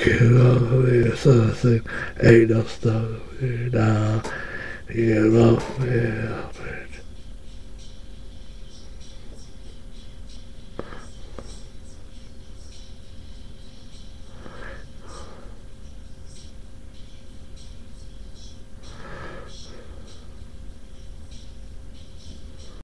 Kilometer something, ain't no stopping me now. You love me up.